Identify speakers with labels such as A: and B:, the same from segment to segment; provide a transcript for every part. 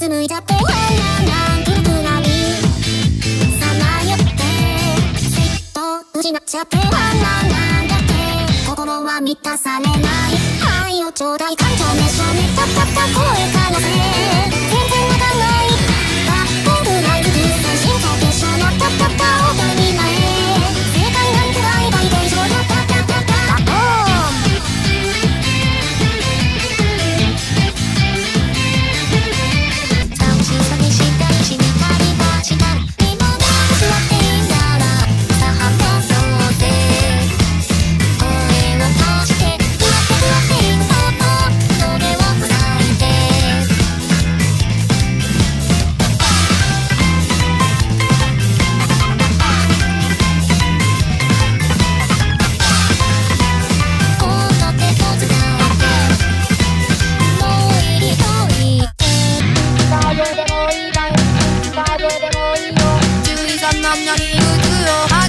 A: つむいちゃってなんてなくなりさまよってせっと失っちゃってわなんだって心は満たされない愛をちょうだい感情めしょめたたた声からせ全然わかんな
B: いバッ
A: テンぐらい崩せ進化でしょなたたたおがりない闇に打つよ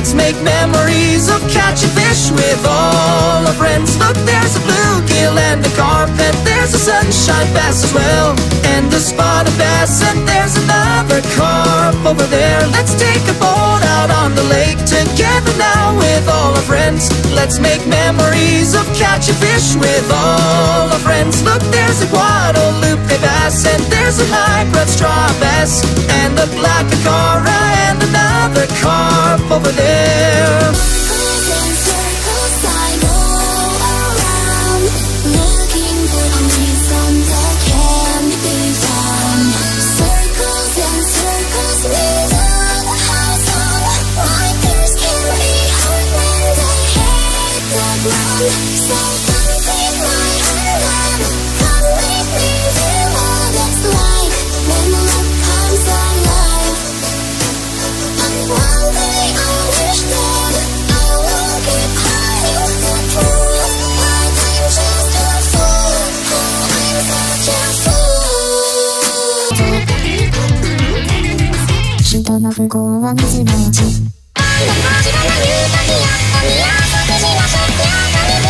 C: Let's make memories of catching fish with all our friends. Look, there's a bluegill and a carp. There's a sunshine bass as well. And a spotted bass, and there's another carp over there. Let's take a boat out on the lake together now with all our friends. Let's make memories of catching fish with all our friends. Look, there's a Guadalupe bass, and there's a high straw bass, and a black carp over there.
A: の不幸は水のうちあんなやたてどんなままね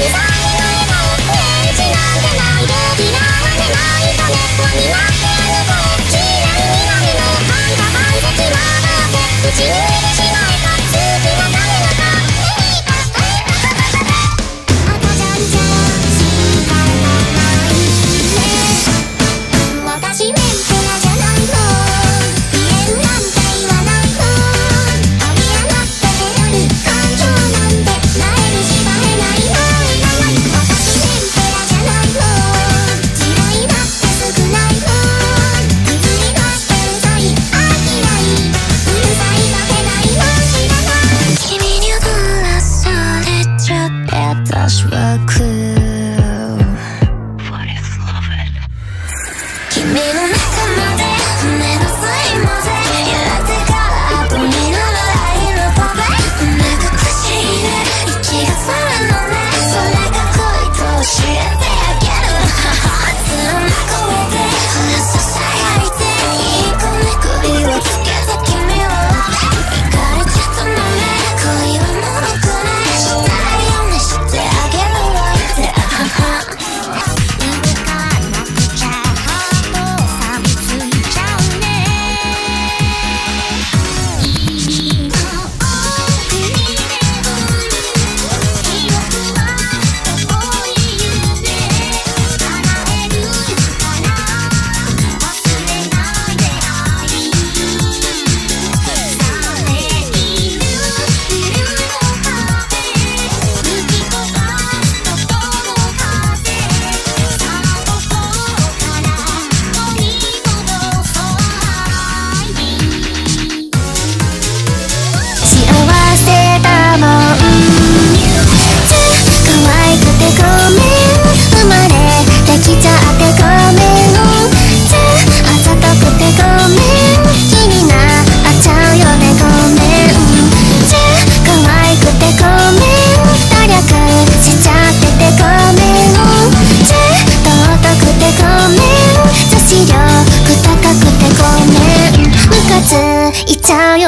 A: の笑顔なんてないで嫌なんないとネットになってると自然に波の反射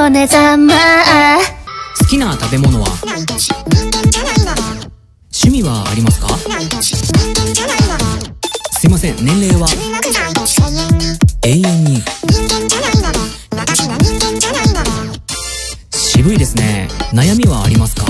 A: よねざま
D: 好きな食べ物は？趣味はありますか？すいません年齢は？永遠に。渋いですね。悩みはありますか？